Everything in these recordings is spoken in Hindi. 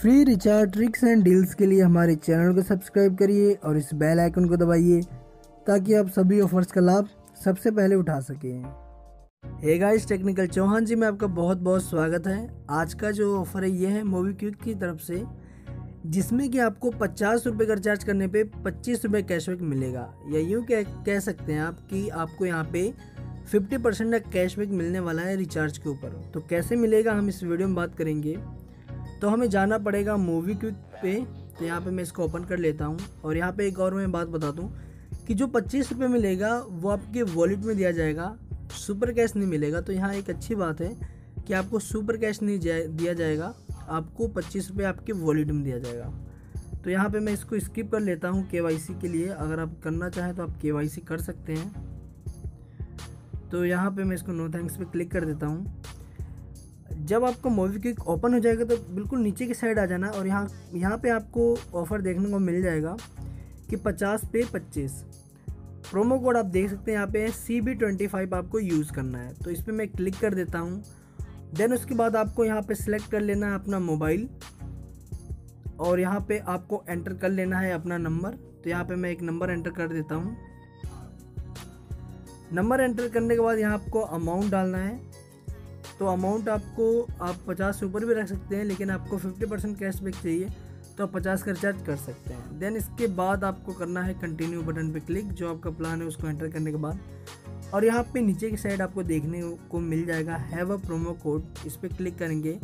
Free recharge tricks and deals के लिए हमारे चैनल को सब्सक्राइब करिए और इस बेल आइकन को दबाइए, ताकि आप सभी ऑफर्स का लाभ सबसे पहले उठा सकें। Hey guys technical Chauhan ji, में आपका बहुत बहुत स्वागत है। आज का जो ऑफ़र है, ये है मूवी क्विक की तरफ़ से, जिसमें कि आपको पचास रुपये का रिचार्ज करने पे पच्चीस रुपये कैशबैक मिलेगा। या यूँ कह कह सकते हैं आप कि आपको यहाँ पे फिफ्टी परसेंट का कैशबैक मिलने वाला है रिचार्ज के ऊपर। तो कैसे मिलेगा, हम इस वीडियो में बात करेंगे। तो हमें जाना पड़ेगा मूवी क्विक पे। तो यहाँ पे मैं इसको ओपन कर लेता हूँ। और यहाँ पे एक और मैं बात बता दूँ कि जो पच्चीस रुपये मिलेगा, वो आपके वॉलेट में दिया जाएगा। सुपर कैश नहीं मिलेगा। तो यहाँ एक अच्छी बात है कि आपको सुपर कैश नहीं जाए, दिया जाएगा। आपको पच्चीस रुपये आपके वॉलेट में दिया जाएगा। तो यहाँ पे मैं इसको स्किप कर लेता हूँ के के लिए। अगर आप करना चाहें तो आप के कर सकते हैं। तो यहाँ पे मैं इसको नो थैंक्स पे क्लिक कर देता हूँ। जब आपका मूवी क्विक ओपन हो जाएगा तो बिल्कुल नीचे की साइड आ जाना और यहाँ यहाँ पे आपको ऑफ़र देखने को मिल जाएगा कि 50 पे 25 प्रोमो कोड आप देख सकते हैं यहाँ पे सी बी ट्वेंटी फाइव आपको यूज़ करना है। तो इस पर मैं क्लिक कर देता हूँ। देन उसके बाद आपको यहाँ पे सिलेक्ट कर लेना है अपना मोबाइल और यहाँ पे आपको एंटर कर लेना है अपना नंबर तो यहाँ पे मैं एक नंबर एंटर कर देता हूँ। नंबर एंटर करने के बाद यहाँ आपको अमाउंट डालना है। तो अमाउंट आपको, आप पचास से ऊपर भी रख सकते हैं, लेकिन आपको फिफ्टी परसेंट कैशबैक चाहिए तो आप पचास का रिचार्ज कर सकते हैं। देन इसके बाद आपको करना है कंटिन्यू बटन पे क्लिक जो आपका प्लान है उसको एंटर करने के बाद। और यहाँ पे नीचे की साइड आपको देखने को मिल जाएगा हैव अ प्रोमो कोड इस पर क्लिक करेंगे।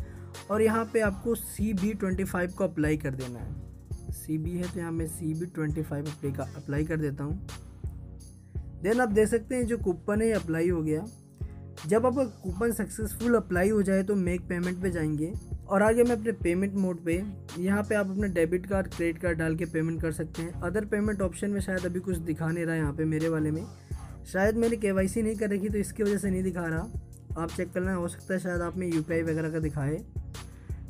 और यहाँ पे आपको सी बी ट्वेंटी फाइव को अप्लाई कर देना है। सी बी है तो यहाँ मैं C B twenty five apply कर देता हूँ। देन आप देख सकते हैं जो कूपन है अप्लाई हो गया। जब आपका कूपन सक्सेसफुल अप्लाई हो जाए तो मेक पेमेंट पे जाएँगे। और आगे मैं अपने पेमेंट मोड पे, यहाँ पे आप अपने डेबिट कार्ड क्रेडिट कार्ड डाल के पेमेंट कर सकते हैं। अदर पेमेंट ऑप्शन में शायद अभी कुछ दिखा नहीं रहा है यहाँ पे मेरे वाले में। शायद मैंने के नहीं कर रखी तो इसकी वजह से नहीं दिखा रहा। आप चेक करना, हो सकता है शायद आप में यू वगैरह का दिखाए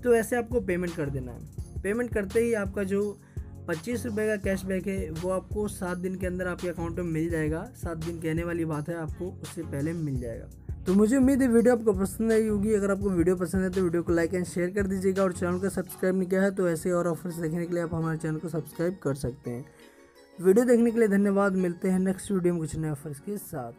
तो ऐसे आपको पेमेंट कर देना है। पेमेंट करते ही आपका जो पच्चीस रुपये का कैशबैक है, वो आपको सात दिन के अंदर आपके अकाउंट में मिल जाएगा। सात दिन कहने वाली बात है, आपको उससे पहले मिल जाएगा। तो मुझे उम्मीद है वीडियो आपको पसंद आई होगी। अगर आपको वीडियो पसंद है तो वीडियो को लाइक एंड शेयर कर दीजिएगा और चैनल को सब्सक्राइब नहीं किया है तो ऐसे और ऑफर्स देखने के लिए आप हमारे चैनल को सब्सक्राइब कर सकते हैं। वीडियो देखने के लिए धन्यवाद। मिलते हैं नेक्स्ट वीडियो में कुछ नए ऑफर्स के साथ।